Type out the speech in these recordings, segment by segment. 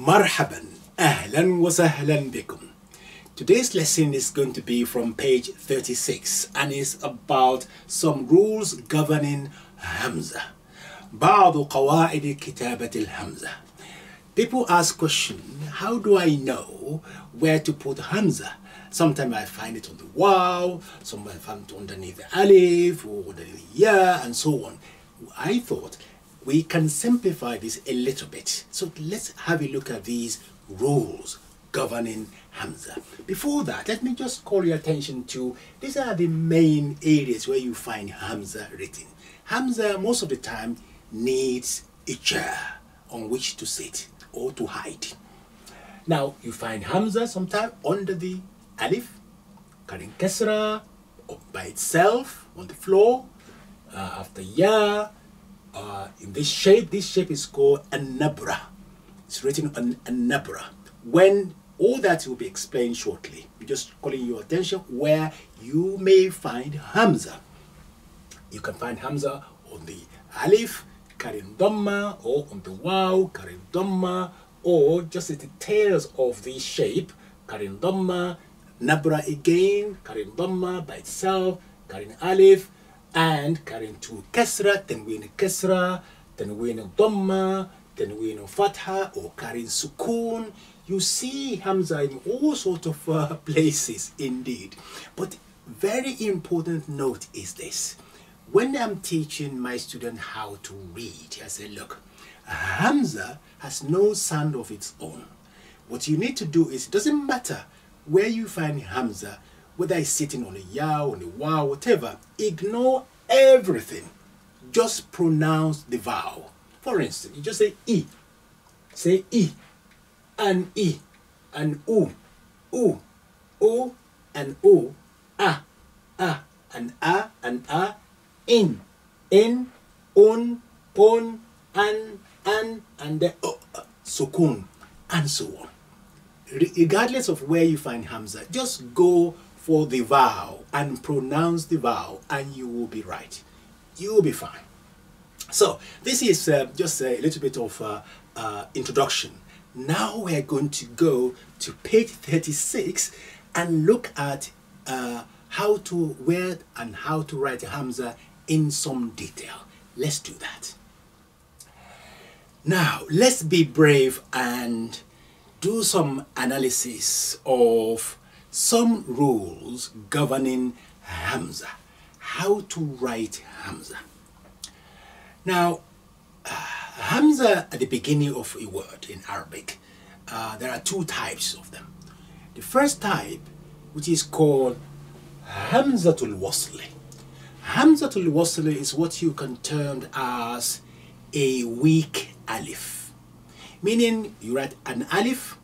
Marhaban, ahlan wa sahlan bikum. Today's lesson is going to be from page 36 and is about some rules governing Hamza. بعض قواعد كتابة الهمزة. People ask question, how do I know where to put Hamza? Sometimes I find it on the waw, sometimes I find it underneath the alif or underneath the ya, and so on. I thought we can simplify this a little bit. So let's have a look at these rules governing Hamza. Before that, let me just call your attention to these are the main areas where you find Hamza written. Hamza, most of the time, needs a chair on which to sit or to hide. Now, you find Hamza sometimes under the alif, carrying kasra, or by itself on the floor, uh, after ya, uh, in this shape, this shape is called a nabra. It's written on a nabra. When all that will be explained shortly, I'm just calling your attention where you may find Hamza. You can find Hamza on the alif, carrying dhamma, or on the waw, carrying dhamma, or just the tails of this shape, carrying dhamma, nabra again, carrying dhamma by itself, carrying alif, and carrying two kasra, tanween kasra, tanween dhamma, tanween fatha, or carrying sukun. You see Hamza in all sorts of uh, places indeed. But very important note is this. When I'm teaching my student how to read, I say, look, Hamza has no sound of its own. What you need to do is, it doesn't matter where you find Hamza, whether it's sitting on a ya, on a waw, whatever, ignore everything. Just pronounce the vowel. For instance, you just say E. Say E. And E. And U. U. O and O. A. A. And A and A. In. In. Un. Un. An. An. And the O. Sukun. And so on regardless of where you find Hamza, just go for the vowel and pronounce the vowel and you will be right. You will be fine. So this is uh, just a little bit of uh, uh, introduction. Now we're going to go to page 36 and look at uh, how to where and how to write Hamza in some detail. Let's do that. Now let's be brave and do some analysis of some rules governing Hamza, how to write Hamza. Now, uh, Hamza at the beginning of a word in Arabic, uh, there are two types of them. The first type, which is called Hamzatul Wasli. Hamzatul Wasli is what you can term as a weak alif meaning you write an alif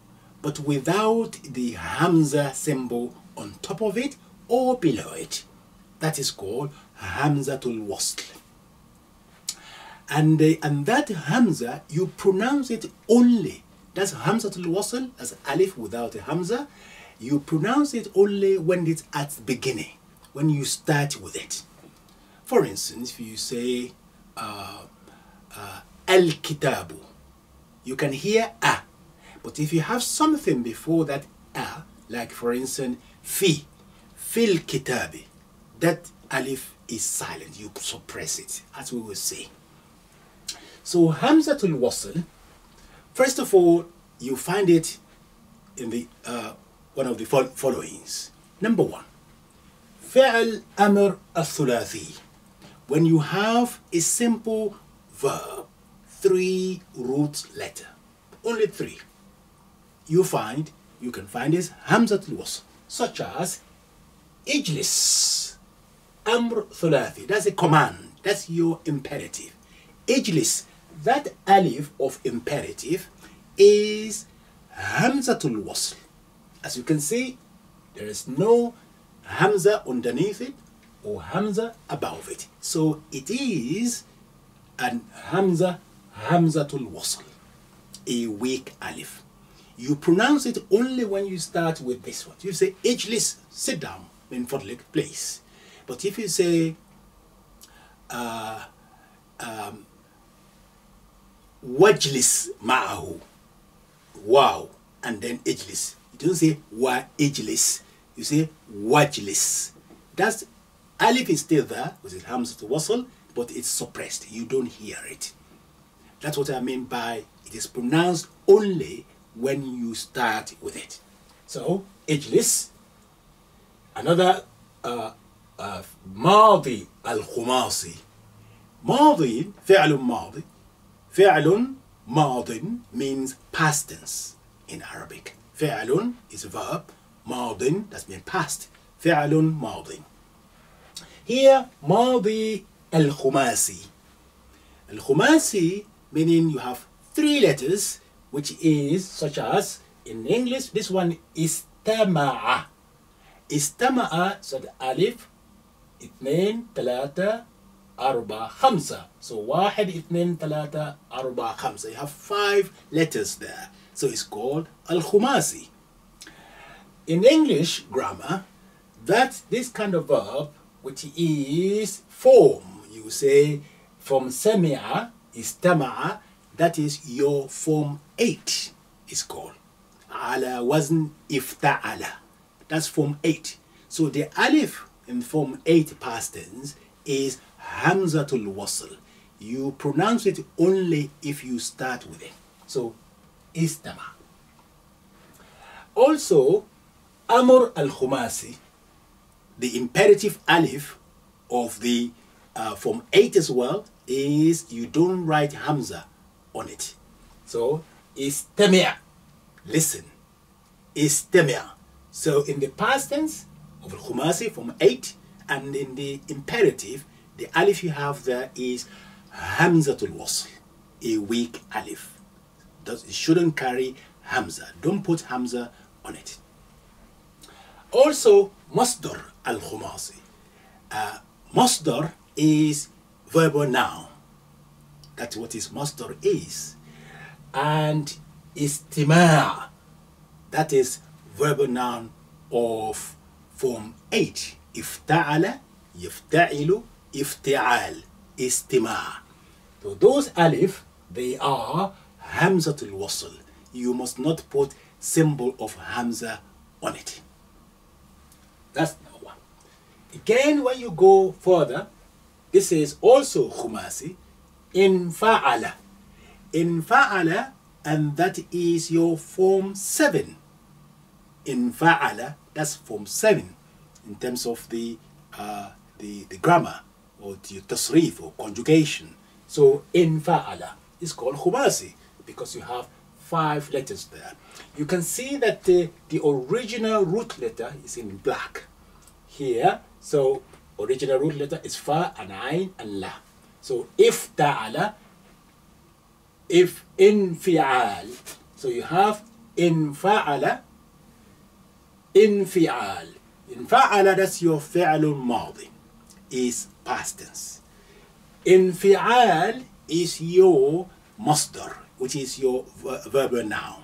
but without the hamza symbol on top of it or below it. That is called hamzatul wasl. And, uh, and that hamza, you pronounce it only. That's hamzatul wasl, as alif without a hamza. You pronounce it only when it's at the beginning, when you start with it. For instance, if you say uh, uh, al-kitabu, you can hear a. But if you have something before that a, like for instance, fi, fil kitabi, that alif is silent. You suppress it, as we will see. So Hamzatul Wasl, first of all, you find it in the uh, one of the followings. Number one, فعل أمر الثلاثي. When you have a simple verb three root letter. Only three. You find, you can find is Hamzat Wasl, such as Ijlis, Amr Thulathi. That's a command. That's your imperative. Ijlis, that alif of imperative is Hamzatul Wasl. As you can see, there is no Hamza underneath it or Hamza above it. So it is an Hamza Hamzatul Wasl, a weak alif. You pronounce it only when you start with this one. You say Ijlis, sit down in Fadlik, place. But if you say uh, um, Wajlis ma'ahu, wow and then ageless. You don't say wa ageless. You say wajless. That's alif is still there, which is hamza to wasl, but it's suppressed. You don't hear it. That's what I mean by it is pronounced only when you start with it. So, ageless. Another uh, uh, ماضي الخماسي ماضي فعل ماضي فعل ماض means past tense in Arabic فعل is a verb ماض that's mean past فعل ماض here ماضي الخماسي الخماسي meaning you have three letters which is such as in English this one is استمع استمع so the alif اثنين ثلاثة أربعة خمسة so واحد اثنين ثلاثة أربعة خمسة you have five letters there so it's called al-khumasi in English grammar that this kind of verb which is form you say from sami'a istama'a that is your form 8 is called ala wasn't ifta'ala that's form 8 so the alif in form 8 past tense is hamzatul wasl. You pronounce it only if you start with it. So, istama. Also, amr al-khumasi, the imperative alif of the uh, form 8 as well, is you don't write hamza on it. So, istami' listen. Istami' So in the past tense of al-khumasi from 8 and in the imperative the alif you have there is hamzatul wasl a weak alif. Does, it shouldn't carry hamza. Don't put hamza on it. Also masdar al-khumasi. Uh, masdar is verbal noun that's what his master is. And istima, that is verbal noun of form 8. Ifta'ala, yifta'ilu, ifti'al, istima. So those alif, they are hamzatul wasl. You must not put symbol of hamza on it. That's number one. Again, when you go further, this is also khumasi, in fa'ala in and that is your form 7 in fa'ala that's form 7 in terms of the, uh, the, the grammar or the tasrif or conjugation. So in fa'ala is called khumasi because you have five letters there. You can see that the, the original root letter is in black here. So original root letter is fa and ain and la. So if ta'ala, if in fi'al, so you have in fa'ala, in fi'al. In fa'ala, that's your fi'alun madi, is past tense. In fi'al is your masdar, which is your verbal noun.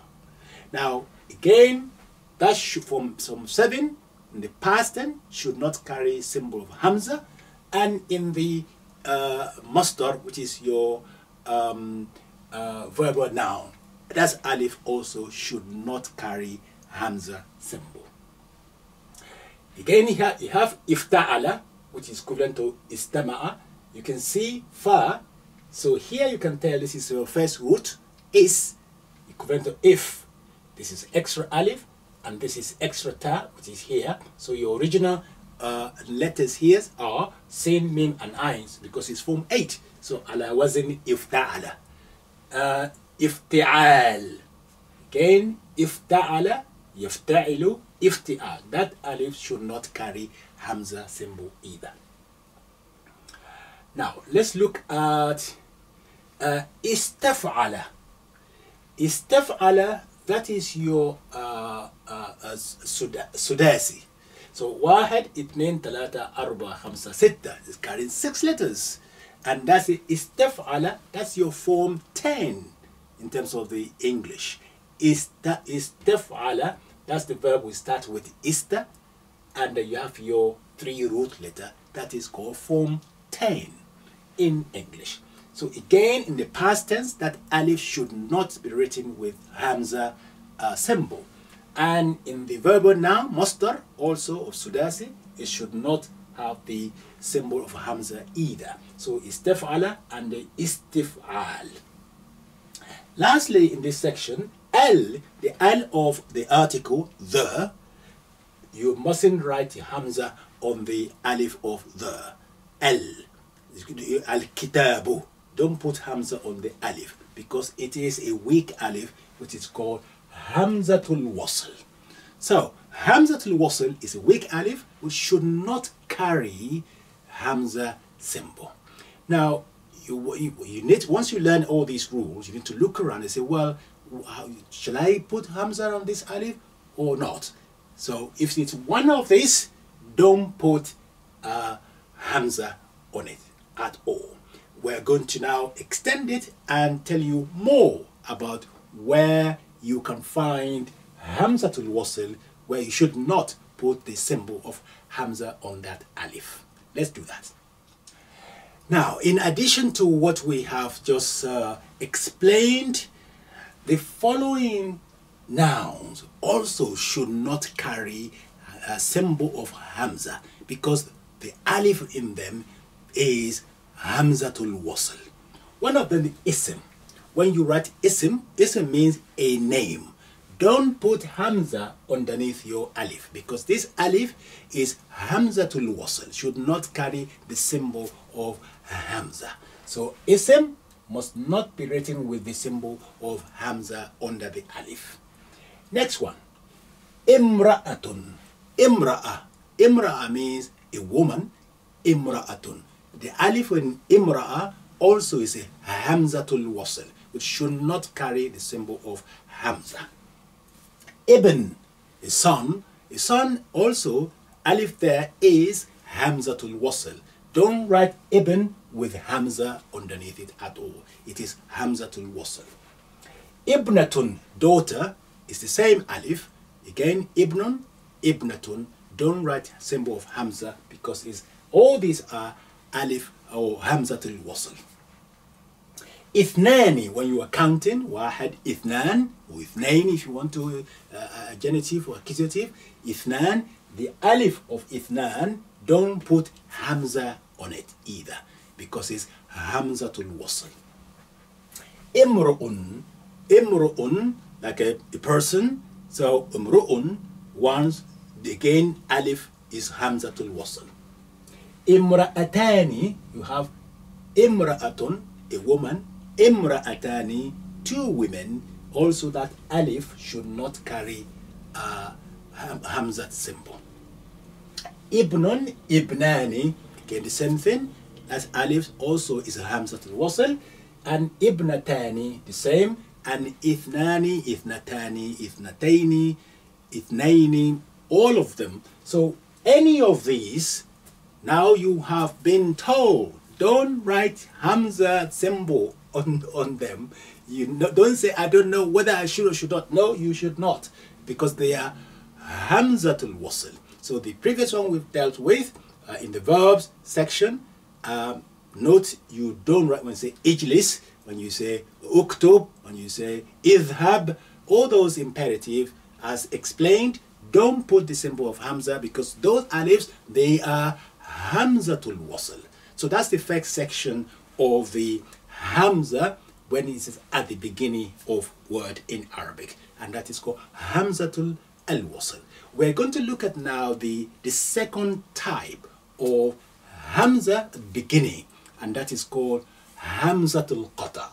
Now, again, that should, from some seven, in the past tense, should not carry symbol of hamza, and in the uh, masdar, which is your um, uh, verbal noun, that's alif also should not carry hamza symbol. Again, here you have, you have ifta'ala, which is equivalent to istama'a. You can see fa. So here you can tell this is your first root. Is equivalent to if. This is extra alif, and this is extra ta, which is here. So your original uh, letters here are sin, mim, and ains because it's form 8. So ala wasn't ifta'ala. Uh, ifti'al. Again, ifta'ala, yafta'ilu, ifti'al. That alif should not carry hamza symbol either. Now let's look at uh, istaf'ala. Istaf'ala, that is your uh, uh, uh, sudasi. So واحد اثنين ثلاثة أربعة خمسة ستة is carrying six letters. And that's it. Istaf'ala, that's your form 10 in terms of the English. Ista, istaf'ala, that's the verb we start with ista, and you have your three root letter that is called form 10 in English. So again, in the past tense, that alif should not be written with hamza uh, symbol. And in the verbal noun, masdar, also of sudasi, it should not have the symbol of hamza either. So istif'ala and istif'al. Lastly, in this section, L, the L of the article, the, you mustn't write hamza on the alif of the. L, al-kitabu. Don't put hamza on the alif because it is a weak alif which is called hamzatul wasl. So, hamzatul wasl is a weak alif which should not carry hamza symbol. Now, you, you, you, need once you learn all these rules, you need to look around and say, well, how, shall I put hamza on this alif or not? So if it's one of these, don't put uh, hamza on it at all. We're going to now extend it and tell you more about where you can find hamza hamzatul wasl, where you should not put the symbol of hamza on that alif. Let's do that. Now, in addition to what we have just uh, explained, the following nouns also should not carry a symbol of Hamza because the alif in them is Hamzatul Wasl. One of them is Ism. When you write Ism, Ism means a name. Don't put Hamza underneath your alif because this alif is hamza Hamzatul Wasl, should not carry the symbol of Hamza. So Ism must not be written with the symbol of Hamza under the alif. Next one, Imra'atun. Imra'a. Imra'a means a woman. Imra'atun. The alif in Imra'a also is a hamza Hamzatul Wasl, which should not carry the symbol of Hamza. Ibn, a son. A son also, alif there is Hamzatul Wasl. Don't write Ibn with Hamza underneath it at all. It is Hamzatul Wasl. Ibnatun, daughter, is the same alif. Again, Ibnun, Ibnatun. Don't write symbol of Hamza because all these are alif or Hamzatul Wasl. Ithnani, when you are counting, wahad ithnan, or ithnain if you want to, uh, a genitive or accusative, ithnan, the alif of ithnan, don't put Hamza on it either because it's Hamzatul Wasl. Imru'un, Imru'un, like a, a person, so Imru'un, once, again, alif is Hamzatul Wasl. Imra'atani, you have Imra'atun, a woman, Imra'atani, two women, also that alif should not carry uh, a Hamzat symbol. Ibnun, Ibnani, again the same thing, as alif also is a Hamzatul Wasl, and Ibnatani, the same, and Ithnani, Ithnatani, Ithnataini, Ithnaini, all of them. So any of these, now you have been told, don't write Hamza symbol on, on them. You know, don't say, I don't know whether I should or should not. No, you should not, because they are Hamzatul Wasl. So the previous one we've dealt with uh, in the verbs section, um, note you don't write when you say ijlis, when you say uktub, when you say idhab, all those imperative as explained, don't put the symbol of Hamza because those alifs, they are Hamzatul Wasl. So that's the first section of the Hamza when it is at the beginning of word in Arabic. And that is called Hamzatul Al-Wasl. We're going to look at now the, the second type of Hamza beginning. And that is called Hamzatul Qata.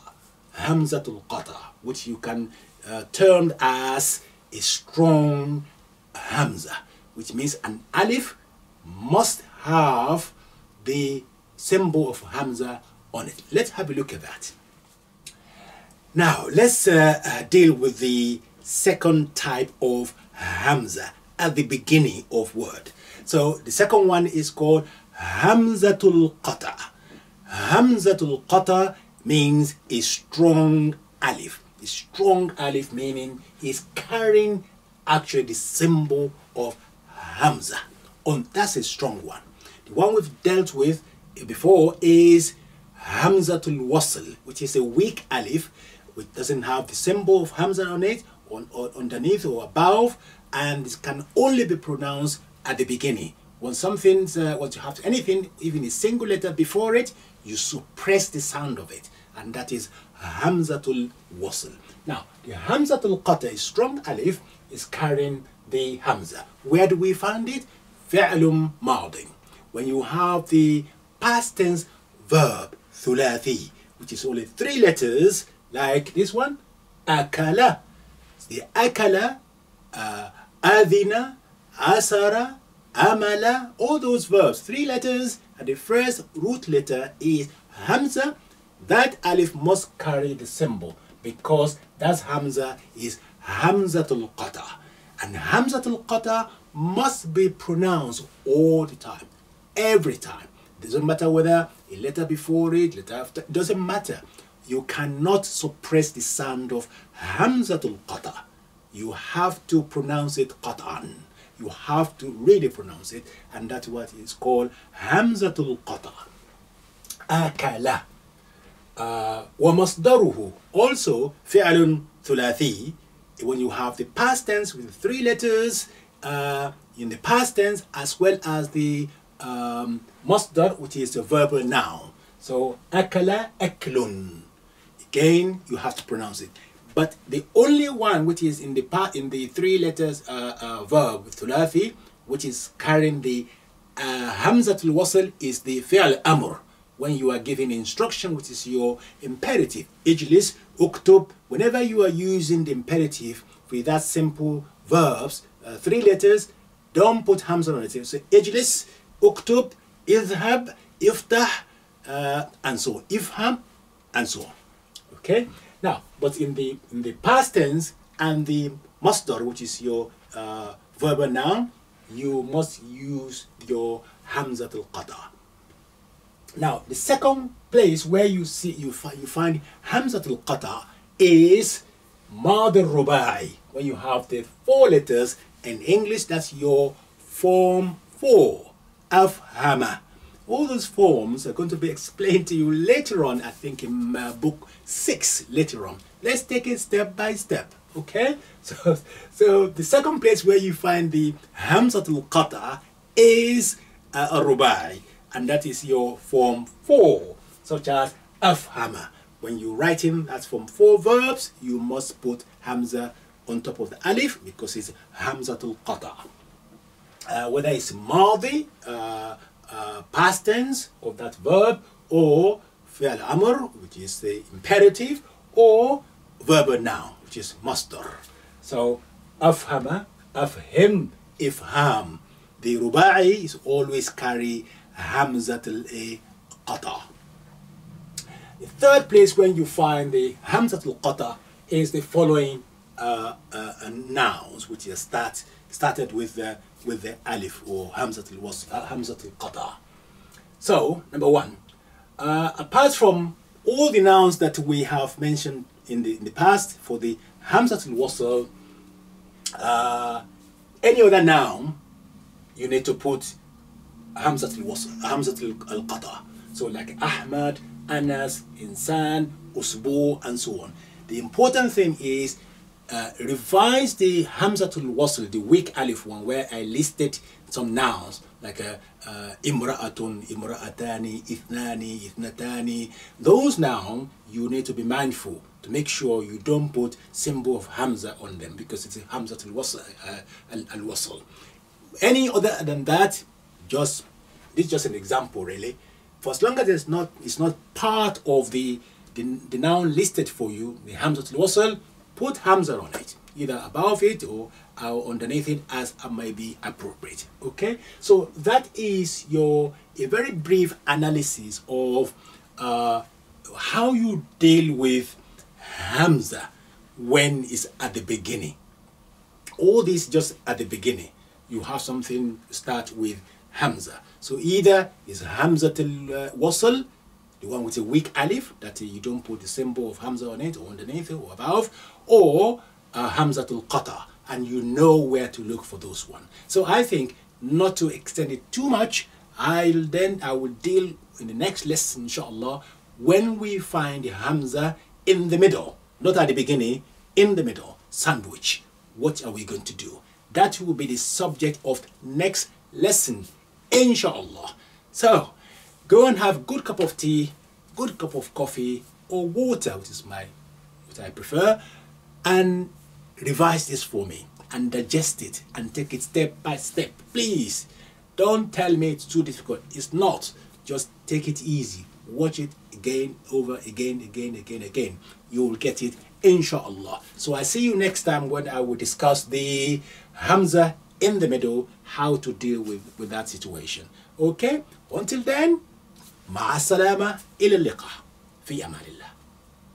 Hamzatul Qata, which you can uh, term as a strong Hamza, which means an alif must have the symbol of Hamza on it. Let's have a look at that. Now, let's uh, uh, deal with the second type of Hamza at the beginning of word. So the second one is called Hamzatul Qata. Hamzatul Qata means a strong alif. A strong alif meaning is carrying actually the symbol of Hamza. On that's a strong one. The one we've dealt with before is Hamzatul Wasl, which is a weak alif, which doesn't have the symbol of Hamza on it, or, or underneath or above, and it can only be pronounced at the beginning. When something's, uh, you have anything, even a single letter before it, you suppress the sound of it, and that is Hamzatul Wasl. Now, the Hamzatul Qata is strong alif, is carrying the Hamza. Where do we find it? Fi'lum madin. When you have the past tense verb, thulathi, which is only three letters, like this one, akala. The akala, uh, asara, amala, all those verbs, three letters, and the first root letter is hamza. That alif must carry the symbol because that hamza is hamzatul qata. And hamzatul qata must be pronounced all the time, every time. Doesn't matter whether a letter before it, letter after, it doesn't matter. You cannot suppress the sound of hamzatul qata. You have to pronounce it qat'an. You have to really pronounce it, and that's what is called hamzatul qata. Akala. Uh, ومصدره also فعل ثلاثي when you have the past tense with three letters uh, in the past tense as well as the um, masdar which is a verbal noun so akala aklun again you have to pronounce it but the only one which is in the part in the three letters uh, uh, verb thulathi which is carrying the uh, hamzatul wasl is the fi'l amr when you are giving instruction, which is your imperative. Ijlis, uktub, whenever you are using the imperative with that simple verbs, uh, three letters, don't put hamza on it. So ijlis, uktub, idhab, iftah, uh, and so on. Ifham, and so on. Okay? Now, but in the in the past tense and the masdar, which is your uh, verbal noun, you must use your hamzatul qada. Now, the second place where you see you find you find Hamzatul Qata is Mad Rubai. When you have the four letters in English, that's your form four of Hama. All those forms are going to be explained to you later on, I think in uh, book six later on. Let's take it step by step. Okay? So, so the second place where you find the Hamzatul Qata is uh, a Rubai and that is your form 4, such as afhama. When you write in that's from four verbs, you must put hamza on top of the alif because it's hamzatul qata. Uh, whether it's madi, uh, uh, past tense of that verb, or fi'al amr, which is the imperative, or verbal noun, which is masdar. So afhama, afhim, ifham. The rubai is always carry Hamzatul A Qata. The third place when you find the Hamzatul Qata is the following uh, uh, nouns, which is start started with the with the alif or Hamzatul was uh, Hamzatul Qata. So number one, uh, apart from all the nouns that we have mentioned in the in the past for the Hamzatul Wasl, uh, any other noun you need to put Hamzat al-Wasl, Hamzat al-Qata. So like Ahmad, Anas, Insan, Usbu, and so on. The important thing is uh, revise the Hamzatul Wasl, the weak alif one, where I listed some nouns like uh, uh, Imra'atun, Imra'atani, Ithnani, Ithnatani. Those nouns you need to be mindful to make sure you don't put symbol of Hamza on them because it's a Hamzatul Wasl. Uh, al-Wasl. Any other than that, just this is just an example really. For as long as it's not it's not part of the the, the noun listed for you, the Hamzatul Wasl, put Hamza on it, either above it or, underneath it as may be appropriate. Okay, so that is your a very brief analysis of uh, how you deal with Hamza when it's at the beginning. All this just at the beginning. You have something start with Hamza. So either is Hamza till uh, the one with a weak alif, that uh, you don't put the symbol of Hamza on it or underneath it or above, or uh, Hamzatul Qata, and you know where to look for those one. So I think not to extend it too much, I'll then I will deal in the next lesson, inshallah, when we find Hamza in the middle, not at the beginning, in the middle, sandwich, what are we going to do? That will be the subject of next lesson, inshallah. So, go and have good cup of tea, good cup of coffee, or water, which is my, what I prefer, and revise this for me and digest it and take it step by step. Please, don't tell me it's too difficult. It's not. Just take it easy. Watch it again, over, again, again, again, again. You will get it, inshallah. So I see you next time when I will discuss the Hamza in the middle, how to deal with, with that situation. Okay? Until then, مع السلامة إلى اللقاء في أمان الله